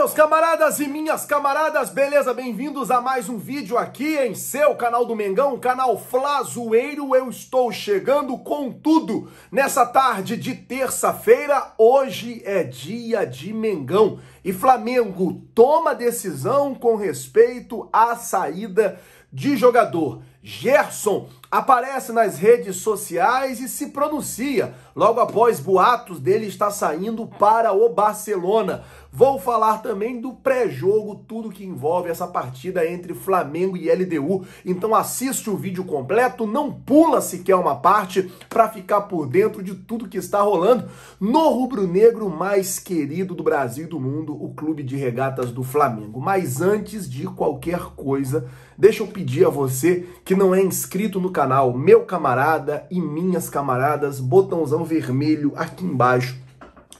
meus camaradas e minhas camaradas, beleza? Bem-vindos a mais um vídeo aqui em seu canal do Mengão, canal Flazoeiro. Eu estou chegando com tudo nessa tarde de terça-feira. Hoje é dia de Mengão e Flamengo toma decisão com respeito à saída de jogador. Gerson aparece nas redes sociais e se pronuncia logo após boatos dele estar saindo para o Barcelona. Vou falar também do pré-jogo, tudo que envolve essa partida entre Flamengo e LDU. Então assiste o vídeo completo, não pula sequer uma parte para ficar por dentro de tudo que está rolando no rubro-negro mais querido do Brasil e do mundo, o Clube de Regatas do Flamengo. Mas antes de qualquer coisa, deixa eu pedir a você que não é inscrito no canal, meu camarada e minhas camaradas, botãozão vermelho aqui embaixo.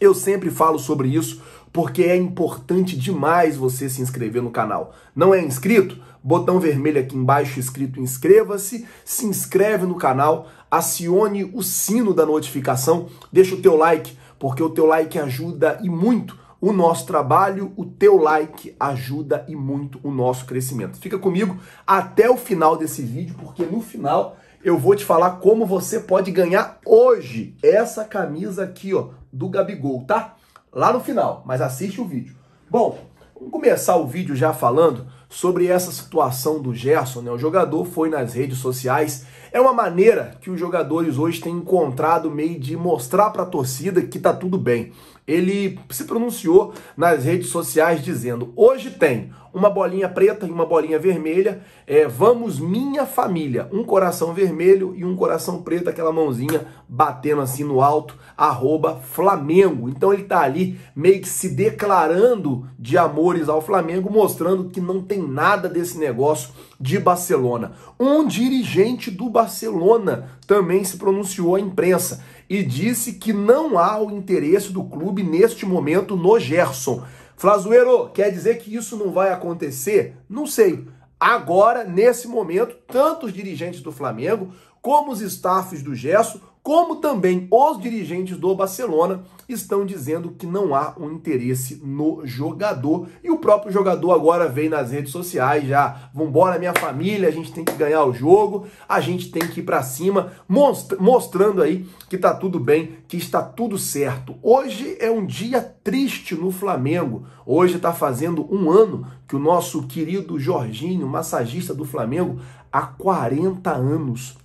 Eu sempre falo sobre isso porque é importante demais você se inscrever no canal. Não é inscrito? Botão vermelho aqui embaixo escrito inscreva-se, se inscreve no canal, acione o sino da notificação, deixa o teu like, porque o teu like ajuda e muito o nosso trabalho, o teu like ajuda e muito o nosso crescimento. Fica comigo até o final desse vídeo, porque no final eu vou te falar como você pode ganhar hoje essa camisa aqui, ó, do Gabigol, tá? lá no final, mas assiste o vídeo. Bom, vamos começar o vídeo já falando sobre essa situação do Gerson, né? O jogador foi nas redes sociais. É uma maneira que os jogadores hoje têm encontrado meio de mostrar para a torcida que tá tudo bem. Ele se pronunciou nas redes sociais dizendo: "Hoje tem uma bolinha preta e uma bolinha vermelha. É, vamos, minha família. Um coração vermelho e um coração preto, aquela mãozinha batendo assim no alto, arroba Flamengo. Então ele tá ali meio que se declarando de amores ao Flamengo, mostrando que não tem nada desse negócio de Barcelona. Um dirigente do Barcelona também se pronunciou à imprensa e disse que não há o interesse do clube neste momento no Gerson. Flazueiro, quer dizer que isso não vai acontecer? Não sei. Agora, nesse momento, tanto os dirigentes do Flamengo como os staffs do Gesso como também os dirigentes do Barcelona estão dizendo que não há um interesse no jogador. E o próprio jogador agora vem nas redes sociais já, vambora minha família, a gente tem que ganhar o jogo, a gente tem que ir para cima, mostrando aí que tá tudo bem, que está tudo certo. Hoje é um dia triste no Flamengo. Hoje está fazendo um ano que o nosso querido Jorginho, massagista do Flamengo, há 40 anos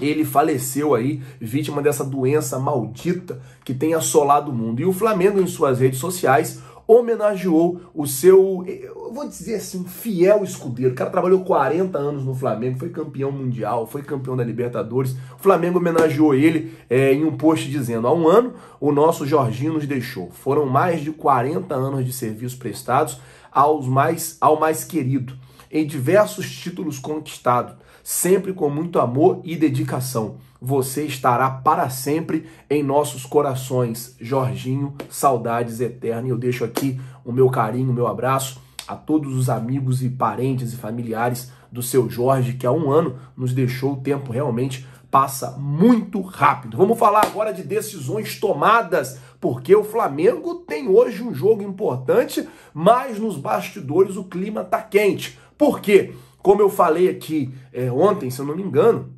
ele faleceu aí, vítima dessa doença maldita que tem assolado o mundo. E o Flamengo, em suas redes sociais, homenageou o seu, eu vou dizer assim, fiel escudeiro. O cara trabalhou 40 anos no Flamengo, foi campeão mundial, foi campeão da Libertadores. O Flamengo homenageou ele é, em um post dizendo: há um ano o nosso Jorginho nos deixou. Foram mais de 40 anos de serviços prestados aos mais, ao mais querido, em diversos títulos conquistados sempre com muito amor e dedicação. Você estará para sempre em nossos corações. Jorginho, saudades eternas. Eu deixo aqui o meu carinho, o meu abraço a todos os amigos e parentes e familiares do seu Jorge, que há um ano nos deixou. O tempo realmente passa muito rápido. Vamos falar agora de decisões tomadas, porque o Flamengo tem hoje um jogo importante, mas nos bastidores o clima tá quente. Por quê? Como eu falei aqui é, ontem, se eu não me engano,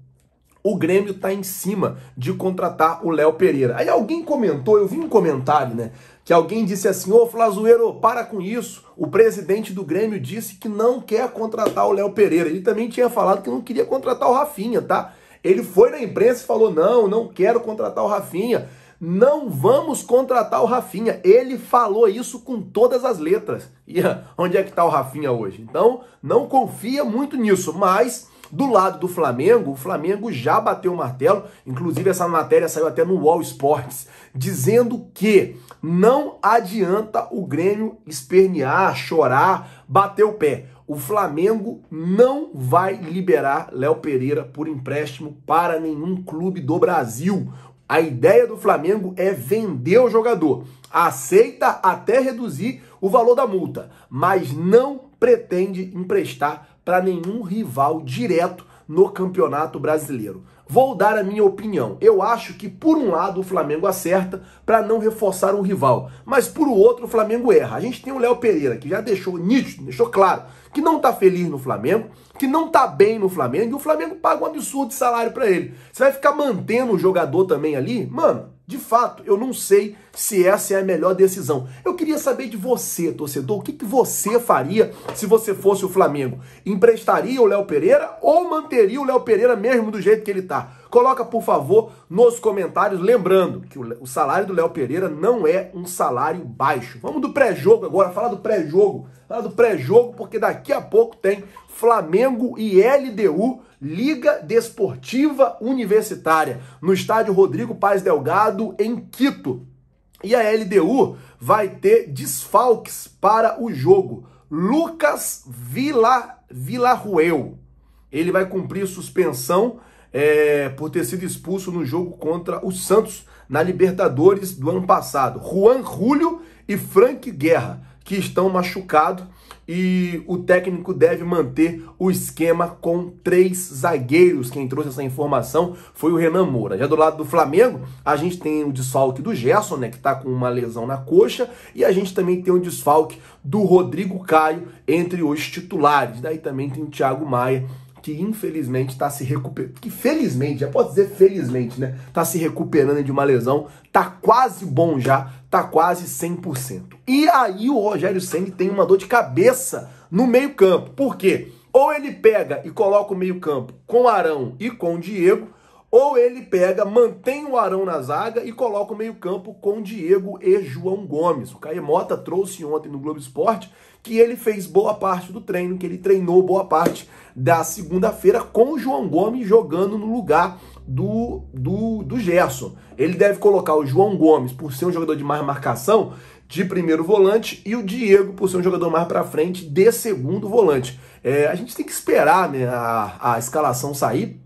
o Grêmio está em cima de contratar o Léo Pereira. Aí alguém comentou, eu vi um comentário, né? Que alguém disse assim: Ô Flazueiro, para com isso. O presidente do Grêmio disse que não quer contratar o Léo Pereira. Ele também tinha falado que não queria contratar o Rafinha, tá? Ele foi na imprensa e falou: não, não quero contratar o Rafinha. Não vamos contratar o Rafinha. Ele falou isso com todas as letras. E onde é que está o Rafinha hoje? Então, não confia muito nisso, mas do lado do Flamengo, o Flamengo já bateu o martelo, inclusive essa matéria saiu até no Wall Sports, dizendo que não adianta o Grêmio espernear, chorar, bater o pé. O Flamengo não vai liberar Léo Pereira por empréstimo para nenhum clube do Brasil. A ideia do Flamengo é vender o jogador. Aceita até reduzir o valor da multa, mas não pretende emprestar para nenhum rival direto no Campeonato Brasileiro. Vou dar a minha opinião. Eu acho que, por um lado, o Flamengo acerta para não reforçar o rival, mas por outro, o Flamengo erra. A gente tem o Léo Pereira, que já deixou nítido, deixou claro, que não tá feliz no Flamengo, que não tá bem no Flamengo, e o Flamengo paga um absurdo de salário para ele. Você vai ficar mantendo o jogador também ali? Mano, de fato, eu não sei se essa é a melhor decisão. Eu queria saber de você, torcedor, o que, que você faria se você fosse o Flamengo? Emprestaria o Léo Pereira ou manteria o Léo Pereira mesmo do jeito que ele tá? Coloca, por favor, nos comentários, lembrando que o salário do Léo Pereira não é um salário baixo. Vamos do pré-jogo agora, falar do pré-jogo. Falar do pré-jogo, porque daqui a pouco tem Flamengo e LDU Liga Desportiva Universitária, no estádio Rodrigo Paz Delgado, em Quito. E a LDU vai ter desfalques para o jogo. Lucas Vila, Villarruel. Ele vai cumprir suspensão é, por ter sido expulso no jogo contra o Santos na Libertadores do ano passado. Juan Julio e Frank Guerra, que estão machucados e o técnico deve manter o esquema com três zagueiros. Quem trouxe essa informação foi o Renan Moura. Já do lado do Flamengo, a gente tem o desfalque do Gerson, né, que está com uma lesão na coxa, e a gente também tem o desfalque do Rodrigo Caio entre os titulares. Daí também tem o Thiago Maia, que infelizmente está se recuperando, que felizmente, já pode dizer felizmente, né? Está se recuperando de uma lesão, tá quase bom já, tá quase 100%. E aí o Rogério Ceni tem uma dor de cabeça no meio-campo. Por quê? Ou ele pega e coloca o meio-campo com Arão e com Diego, ou ele pega, mantém o Arão na zaga e coloca o meio-campo com Diego e João Gomes. O Caio Mota trouxe ontem no Globo Esporte que ele fez boa parte do treino, que ele treinou boa parte da segunda-feira com o João Gomes jogando no lugar do, do, do Gerson. Ele deve colocar o João Gomes, por ser um jogador de mais marcação, de primeiro volante, e o Diego, por ser um jogador mais para frente, de segundo volante. É, a gente tem que esperar né, a, a escalação sair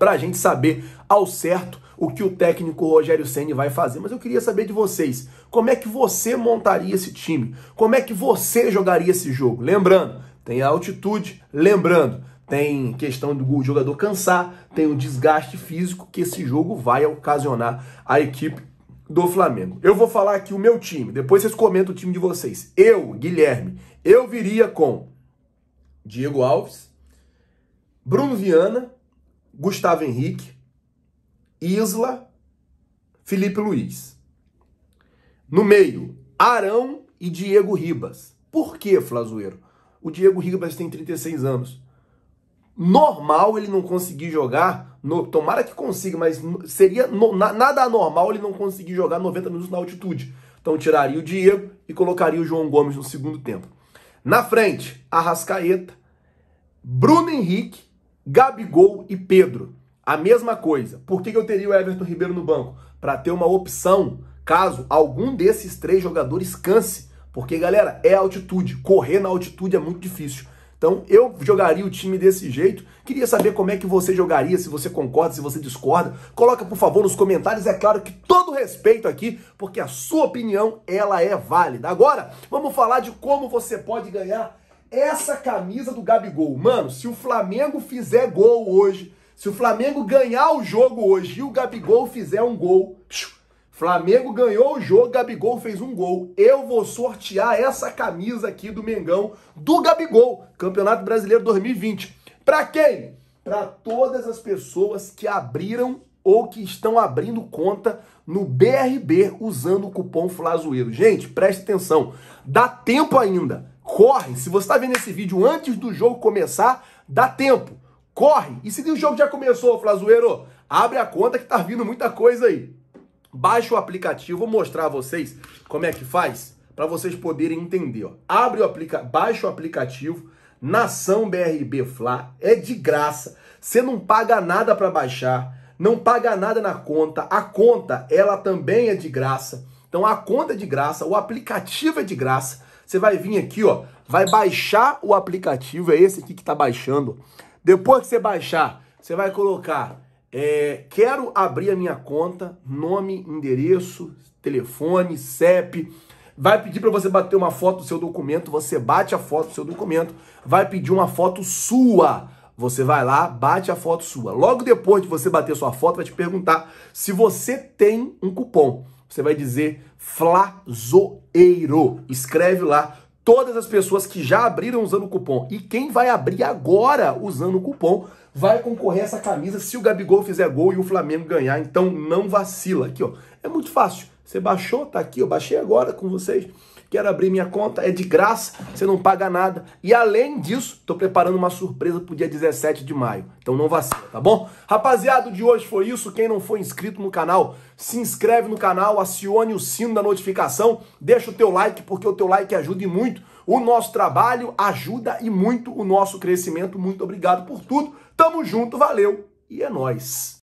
para a gente saber ao certo o que o técnico Rogério Ceni vai fazer. Mas eu queria saber de vocês, como é que você montaria esse time? Como é que você jogaria esse jogo? Lembrando, tem a altitude, lembrando, tem questão do jogador cansar, tem o desgaste físico que esse jogo vai ocasionar à equipe do Flamengo. Eu vou falar aqui o meu time, depois vocês comentam o time de vocês. Eu, Guilherme, eu viria com Diego Alves, Bruno Viana, Gustavo Henrique, Isla, Felipe Luiz. No meio, Arão e Diego Ribas. Por que, Flazoeiro? O Diego Ribas tem 36 anos. Normal ele não conseguir jogar, no, tomara que consiga, mas seria no, na, nada anormal ele não conseguir jogar 90 minutos na altitude. Então tiraria o Diego e colocaria o João Gomes no segundo tempo. Na frente, Arrascaeta, Bruno Henrique, Gabigol e Pedro. A mesma coisa. Por que eu teria o Everton Ribeiro no banco? Para ter uma opção caso algum desses três jogadores canse. Porque, galera, é altitude. Correr na altitude é muito difícil. Então, eu jogaria o time desse jeito. Queria saber como é que você jogaria, se você concorda, se você discorda. Coloca, por favor, nos comentários. É claro que todo respeito aqui, porque a sua opinião, ela é válida. Agora, vamos falar de como você pode ganhar essa camisa do Gabigol. Mano, se o Flamengo fizer gol hoje se o Flamengo ganhar o jogo hoje e o Gabigol fizer um gol, Flamengo ganhou o jogo, Gabigol fez um gol. Eu vou sortear essa camisa aqui do Mengão do Gabigol, Campeonato Brasileiro 2020. Para quem? Para todas as pessoas que abriram ou que estão abrindo conta no BRB usando o cupom Flazoeiro. Gente, preste atenção. Dá tempo ainda. Corre. Se você está vendo esse vídeo antes do jogo começar, dá tempo corre. E se o jogo já começou, Flazoeiro, abre a conta que tá vindo muita coisa aí. Baixa o aplicativo, vou mostrar a vocês como é que faz para vocês poderem entender. Ó. Abre o aplica, baixa o aplicativo Nação BRB Fla, é de graça. Você não paga nada para baixar, não paga nada na conta. A conta, ela também é de graça. Então a conta é de graça, o aplicativo é de graça. Você vai vir aqui, ó, vai baixar o aplicativo, é esse aqui que tá baixando. Depois que você baixar, você vai colocar é, quero abrir a minha conta, nome, endereço, telefone, CEP. Vai pedir para você bater uma foto do seu documento, você bate a foto do seu documento, vai pedir uma foto sua. Você vai lá, bate a foto sua. Logo depois de você bater sua foto, vai te perguntar se você tem um cupom. Você vai dizer Flazoeiro. Escreve lá todas as pessoas que já abriram usando o cupom. E quem vai abrir agora usando o cupom vai concorrer a essa camisa se o Gabigol fizer gol e o Flamengo ganhar. Então não vacila. Aqui, ó. É muito fácil. Você baixou, tá aqui, eu baixei agora com vocês quero abrir minha conta, é de graça, você não paga nada. E além disso, estou preparando uma surpresa para o dia 17 de maio. Então não vacila, tá bom? Rapaziada, de hoje foi isso. Quem não for inscrito no canal, se inscreve no canal, acione o sino da notificação, deixa o teu like, porque o teu like ajuda e muito o nosso trabalho, ajuda e muito o nosso crescimento. Muito obrigado por tudo. Tamo junto, valeu e é nóis.